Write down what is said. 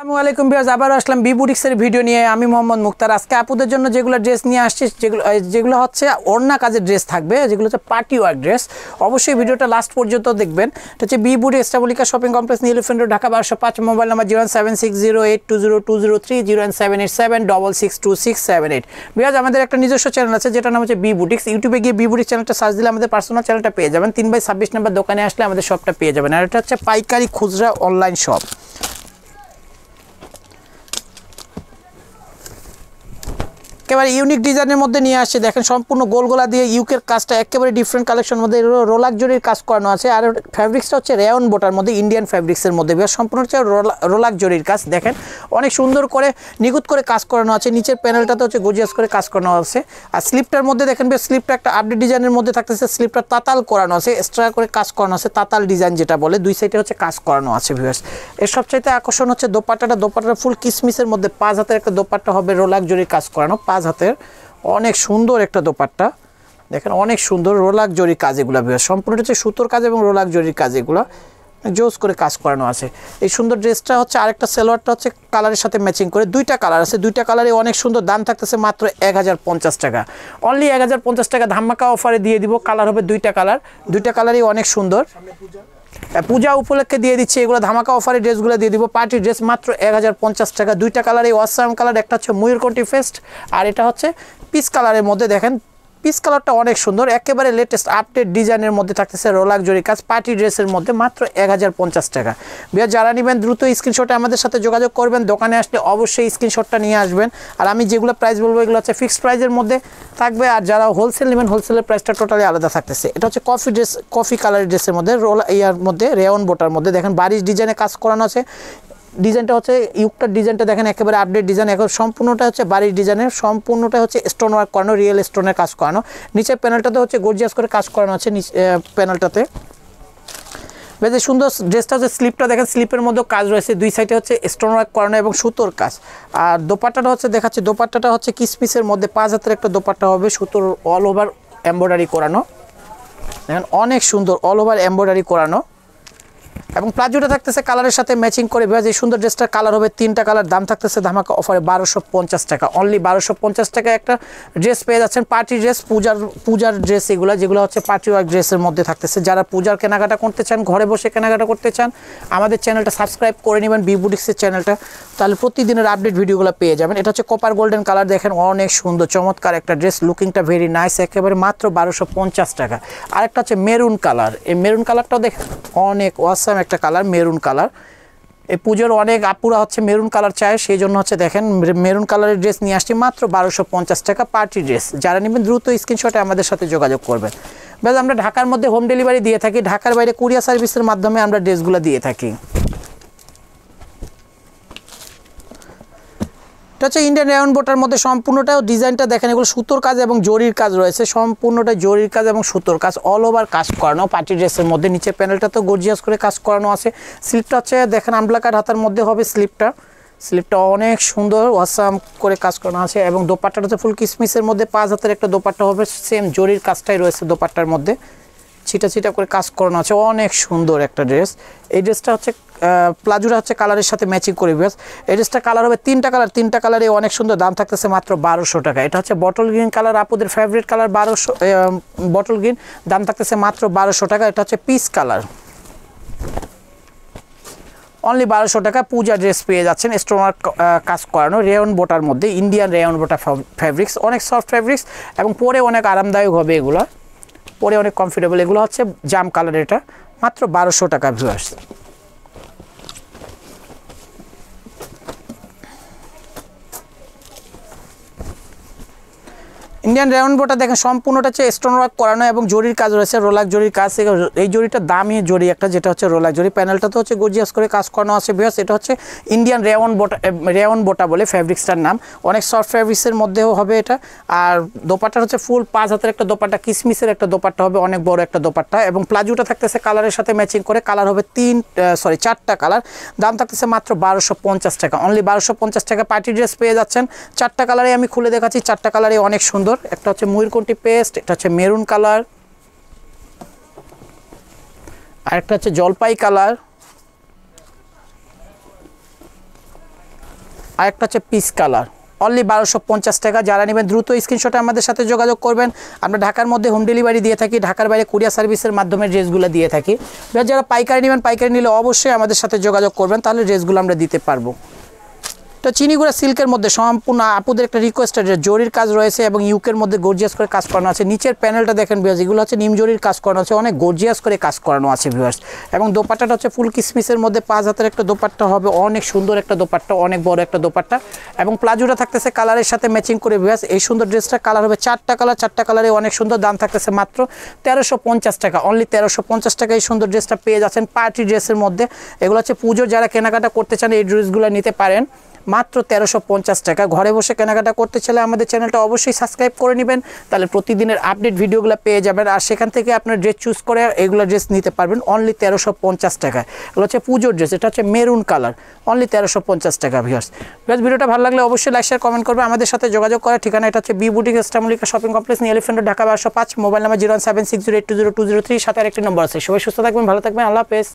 আসসালামু আলাইকুম বিয়াজ আবার আসলাম বি বুটিক্সের ভিডিও নিয়ে। আমি মোহাম্মদ মুক্তার। আজকে আপুদের জন্য যেগুলো ড্রেস নিয়ে আসছি, যেগুলো যেগুলো হচ্ছে ওড়না কাজের ড্রেস থাকবে, যেগুলো হচ্ছে পার্টি ওয়ার ড্রেস। অবশ্যই ভিডিওটা লাস্ট পর্যন্ত দেখবেন। এটা হচ্ছে বি বুটি এস্টাবলিকা শপিং কমপ্লেক্স নীলফেন্ড ঢাকা বারোশো পাঁচ, mobile number zero seven six zero eight two zero two zero three, zero seven eight seven double six two six seven eight. আমাদের একটা নিজস্ব চ্যানেল আছে যেটা নাম হচ্ছে বি বুটিক্স ইউটিউবে গিয়ে বি বুটিক্স চ্যানেলটা সার্চ দিলে আমাদের পার্সোনাল চ্যানেলটা পেয়ে যাবেন। তিন বাই ছাব্বিশ নাম্বার দোকানে আসলে আমাদের শপটা পেয়ে যাবেন। আর এটা হচ্ছে পাইকারি খুচরা অনলাইন শপ একেবারে ইউনিক ডিজাইনের মধ্যে নিয়ে আসছে। দেখেন সম্পূর্ণ গোলগোলা দিয়ে ইউকের কাজটা একেবারে ডিফারেন্ট কালেকশনের মধ্যে রোলাক জরির কাজ করানো আছে। আর ফ্যাব্রিক্সটা হচ্ছে রেয়ন বোটার মধ্যে ইন্ডিয়ান ফ্যাব্রিক্সের মধ্যে। সম্পূর্ণ হচ্ছে রোলাক জরির কাজ। দেখেন অনেক সুন্দর করে নিখুঁত করে কাজ করানো আছে। নিচের প্যানেলটাতে হচ্ছে গজিয়াস করে কাজ করানো আছে। আর স্লিপটার মধ্যে দেখেন বেশ স্লিপটা একটা আপডেট ডিজাইনের মধ্যে থাকতেছে। স্লিপটা তাতাল করানো আছে এক্সট্রা করে কাজ করানো আছে, তাতাল ডিজাইন যেটা বলে। দুই সাইডে হচ্ছে কাজ করানো আছে ভিউয়ার্স এর সবচাইতে আকর্ষণ হচ্ছে দোপাট্টাটা। দোপাট্টাটা ফুল কিসমিসের মধ্যে পাঁচ হাতের একটা দোপাট্টা হবে রোলাক জরির কাজ করানো। পাঁচ হাতের অনেক সুন্দর একটা দোপাট্টা। দেখেন অনেক সুন্দর রোলাক জরির কাজ এগুলো সম্পূর্ণ হচ্ছে সুতোর কাজ এবং রোলাক জরির কাজ এগুলো। জোস করে কাজ করানো আছে। এই সুন্দর ড্রেসটা হচ্ছে আরেকটা সেলোয়ারটা হচ্ছে কালারের সাথে ম্যাচিং করে দুইটা কালার আছে। দুইটা কালারে অনেক সুন্দর, দাম থাকতেছে মাত্র এক হাজার পঞ্চাশ টাকা। অনলি এক হাজার পঞ্চাশ টাকা ধামাকা অফারে দিয়ে দিব। কালার হবে দুইটা কালার। দুইটা কালারই অনেক সুন্দর। পূজা উপলক্ষে দিয়ে দিচ্ছি, এগুলো ধামাকা অফারে ড্রেসগুলো দিয়ে দিব। পার্টি ড্রেস মাত্র এক হাজার পঞ্চাশ টাকা, দুইটা কালার এই ওয়াসাম কালার একটা হচ্ছে ময়ূরকটি ফেস্ট আর এটা হচ্ছে পিস কালারের মধ্যে দেখেন পিস কালারটা অনেক সুন্দর। একেবারে লেটেস্ট আপডেট ডিজাইনের মধ্যে থাকতেছে রোলাক জরি কাজ। পার্টি ড্রেসের মধ্যে মাত্র এক হাজার পঞ্চাশ টাকা। বিয়া যারা নেবেন দ্রুত স্ক্রিনশটে আমাদের সাথে যোগাযোগ করবেন। দোকানে আসলে অবশ্যই স্ক্রিনশটটা নিয়ে আসবেন। আর আমি যেগুলো প্রাইস বলব, এগুলো হচ্ছে ফিক্সড প্রাইসের মধ্যে থাকবে। আর যারা হোলসেল নেবেন হোলসেলের প্রাইসটা টোটালি আলাদা থাকতেছে। এটা হচ্ছে কফি ড্রেস কফি কালারের ড্রেসের মধ্যে রোল ইয়ার মধ্যে রেওন বোটার মধ্যে। দেখেন বাড়ির ডিজাইনে কাজ করানো আছে। ডিজাইনটা হচ্ছে ইউকটার ডিজাইনটা দেখেন, একেবারে আপডেট ডিজাইন এখন সম্পূর্ণটা হচ্ছে বাড়ির ডিজাইনের সম্পূর্ণটা হচ্ছে স্টোন ওয়ার্ক করানো রিয়েল স্টোনের কাজ করানো। নিচের প্যানেলটাতে হচ্ছে গর্জিয়াস করে কাজ করানো আছে প্যানেলটাতে বেশ সুন্দর ড্রেসটা হচ্ছে স্লিপটা দেখেন স্লিপের মধ্যেও কাজ রয়েছে, দুই সাইডে হচ্ছে স্টোন ওয়ার্ক করানো এবং সুতোর কাজ। আর দোপাট্টাটা হচ্ছে দেখাচ্ছে, দোপাট্টাটা হচ্ছে কিসমিসের মধ্যে, পাঁচ হাতের একটা দোপাট্টা হবে, সুতোর অল ওভার এম্ব্রয়ডারি করানো। দেখেন, অনেক সুন্দর অল ওভার এম্ব্রয়ডারি করানো। এবং প্লাজোটা থাকতেছে কালারের সাথে ম্যাচিং করে। বিভাজ এই সুন্দর ড্রেসটার কালার হবে, তিনটা কালার। দাম থাকতেছে ধামাকা অফারে বারোশো পঞ্চাশ টাকা। অনলি বারোশো পঞ্চাশ টাকা একটা ড্রেস পেয়ে যাচ্ছেন। পার্টি ড্রেস পূজার পূজার ড্রেস এগুলো, যেগুলো হচ্ছে পার্টি ওয়ার্ক ড্রেসের মধ্যে থাকতেছে। যারা পূজার কেনাকাটা করতে চান, ঘরে বসে কেনাকাটা করতে চান, আমাদের চ্যানেলটা সাবস্ক্রাইব করে নেবেন বিবুডিক্সের চ্যানেলটা তাহলে প্রতিদিনের আপডেট ভিডিওগুলো পেয়ে যাবেন। এটা হচ্ছে কপার গোল্ডেন কালার দেখেন অনেক সুন্দর, চমৎকার একটা ড্রেস লুকিংটা ভেরি নাইস একেবারে মাত্র বারোশো পঞ্চাশ টাকা। আরেকটা হচ্ছে মেরুন কালার এই মেরুন কালারটাও দেখেন, অনেক ওয়াসাম একটা কালার, মেরুন কালার। এই পুজোর অনেক আপুরা হচ্ছে মেরুন কালার চায়, সেই জন্য হচ্ছে দেখেন মেরুন কালারের ড্রেস নিয়ে আসছি মাত্র বারোশো পঞ্চাশ টাকা পার্টি ড্রেস। যারা নেবেন দ্রুত স্ক্রিনশটে আমাদের সাথে যোগাযোগ করবেন। ব্যাস আমরা ঢাকার মধ্যে হোম ডেলিভারি দিয়ে থাকি। ঢাকার বাইরে কুরিয়ার সার্ভিসের মাধ্যমে আমরা ড্রেসগুলো দিয়ে থাকি। এটা হচ্ছে ইন্ডিয়ান রেয়ন বোটার মধ্যে সম্পূর্ণটা ডিজাইনটা দেখেন, এগুলো সুতোর কাজ এবং জরির কাজ রয়েছে। সম্পূর্ণটা জরির কাজ এবং সুতোর কাজ অল ওভার কাজ করানো। পার্টি ড্রেসের মধ্যে নিচে প্যানেলটা তো গর্জিয়াস করে কাজ করানো আছে। স্লিপটা হচ্ছে, দেখেন আমলাকার হাতার মধ্যে হবে স্লিপটা স্লিপটা অনেক সুন্দর ওয়াসাম করে কাজ করানো আছে এবং দোপাট্টাটা হচ্ছে ফুল কিসমিসের মধ্যে, পাঁচ হাতের একটা দোপাট্টা হবে সেম জরির কাজটাই রয়েছে দোপাট্টার মধ্যে। ছিটা ছিটা করে কাজ করানো আছে, অনেক সুন্দর একটা ড্রেস এই ড্রেসটা হচ্ছে প্লাজোটা হচ্ছে কালারের সাথে ম্যাচিং করে বেশ এই ড্রেসটা কালার হবে তিনটা কালার, তিনটা কালারে অনেক সুন্দর, দাম থাকতেছে মাত্র বারোশো টাকা। এটা হচ্ছে বটল গ্রিন কালার, আপুদের ফেভারিট কালার বারোশো বটল গ্রিন দাম থাকতেছে মাত্র বারোশো টাকা, এটা হচ্ছে পিস কালার। অনলি বারোশো টাকা পূজা ড্রেস পেয়ে যাচ্ছেন, স্টোনার কাজ করানো রেয়ন বোটার মধ্যে ইন্ডিয়ান রেয়ন বোটা ফ্যাব্রিক্স অনেক সফট ফ্যাব্রিক্স এবং পরে অনেক আরামদায়ক হবে এগুলো। পরে অনেক কমফোর্টেবল এগুলো হচ্ছে জাম কালার এটা, মাত্র বারোশো টাকা ভিউয়ার্স ইন্ডিয়ান রেয়ন বোটা দেখেন, সম্পূর্ণটা হচ্ছে স্টোন ওয়ার্ক করানো এবং জরির কাজ রয়েছে রোলাক জরির কাজ। এই জরিটা দামি জরি একটা, যেটা হচ্ছে রোলাক জরি। প্যানেলটা তো হচ্ছে গর্জিয়াস করে কাজ করানো আছে বিকজ এটা হচ্ছে ইন্ডিয়ান রেয়ন বোটা রেয়ন বোটা বলে ফ্যাব্রিক্সটার নাম। অনেক সফট ফ্যাব্রিক্সের মধ্যেও হবে এটা। আর দোপাট্টা হচ্ছে ফুল পাঁচ হাতের একটা দোপাট্টা, কিসমিসের একটা দোপাট্টা হবে, অনেক বড় একটা দোপাট্টা। এবং প্লাজোটা থাকতেছে কালারের সাথে ম্যাচিং করে কালার হবে তিন সরি চারটা কালার দাম থাকতেছে মাত্র বারোশো পঞ্চাশ টাকা। অনলি বারোশো পঞ্চাশ টাকা পার্টি ড্রেস পেয়ে যাচ্ছেন। চারটা কালারে আমি খুলে দেখাচ্ছি, চারটা কালারে অনেক সুন্দর। একটা হচ্ছে ময়ূরকণ্ঠী পেস্ট এটা হচ্ছে মেরুন কালার আরেকটা হচ্ছে জলপাই কালার আর একটা হচ্ছে পিস কালার অনলি বারোশো পঞ্চাশ টাকা, যারা নেবেন দ্রুত স্ক্রিনশটে আমাদের সাথে যোগাযোগ করবেন। আমরা ঢাকার মধ্যে হোম ডেলিভারি দিয়ে থাকি, ঢাকার বাইরে কুরিয়ার সার্ভিসের মাধ্যমে ড্রেসগুলো দিয়ে থাকি। যারা পাইকারি নেবেন, পাইকারি নিলে অবশ্যই আমাদের সাথে যোগাযোগ করবেন, তাহলে ড্রেসগুলো আমরা দিতে পারব। তো চিনিগুড়া সিল্কের মধ্যে সম্পূর্ণ আপুদের একটা রিকোয়েস্ট রিকোয়েস্টেড জরির কাজ রয়েছে এবং ইউকের মধ্যে গর্জিয়াস করে কাজ করানো আছে। নিচের প্যানেলটা দেখেন ভিউয়ার্স এগুলো হচ্ছে নিম জরির কাজ করানো আছে, অনেক গর্জিয়াস করে কাজ করানো আছে ভিউয়ার্স এবং দোপাট্টাটা হচ্ছে ফুল কিসমিসের মধ্যে পাঁচ হাতের একটা দোপাট্টা হবে, অনেক সুন্দর একটা দোপাট্টা, অনেক বড় একটা দোপাট্টা। এবং প্লাজোটা থাকতেছে কালারের সাথে ম্যাচিং করে ভিউয়ার্স এই সুন্দর ড্রেসটা কালার হবে চারটা কালার চারটা কালারে অনেক সুন্দর দাম থাকতেছে মাত্র তেরোশো পঞ্চাশ টাকা। অনলি তেরোশো পঞ্চাশ টাকা এই সুন্দর ড্রেসটা পেয়ে যাচ্ছেন পার্টি ড্রেসের মধ্যে। এগুলো হচ্ছে পুজোর যারা কেনাকাটা করতে চান, এই ড্রেসগুলো নিতে পারেন। মাত্র তেরোশো টাকা। ঘরে বসে কেনাকাটা করতে চাইলে আমাদের চ্যানেলটা অবশ্যই সাবস্ক্রাইব করে নেবেন। তাহলে প্রতিদিনের আপডেট ভিডিওগুলো পেয়ে যাবেন আর সেখান থেকে আপনার ড্রেস চুজ করে এগুলো ড্রেস নিতে পারবেন অনলি তেরোশো পঞ্চাশ টাকা এগুলো হচ্ছে পুজোর ড্রেস, এটা হচ্ছে মেরুন কালার অনলি তেরোশো পঞ্চাশ টাকা ভিউয়ার্স ভিউয়ার্স ভিডিওটা ভালো লাগলে অবশ্যই লাইক শেয়ার কমেন্ট করবে। আমাদের সাথে যোগাযোগ করার ঠিকানা এটা হচ্ছে বি বুটিক ইস্টামলিকা শপিং কমপ্লেক্স নিয়ে এলিফেন্ট ঢাকা বারোশো পাঁচ mobile number zero seven six zero eight two zero two zero three সাথে আরেকটি নম্বর আছে। সবাই সুস্থ থাকবেন, ভালো থাকবেন, আল্লাহ হাফেজ।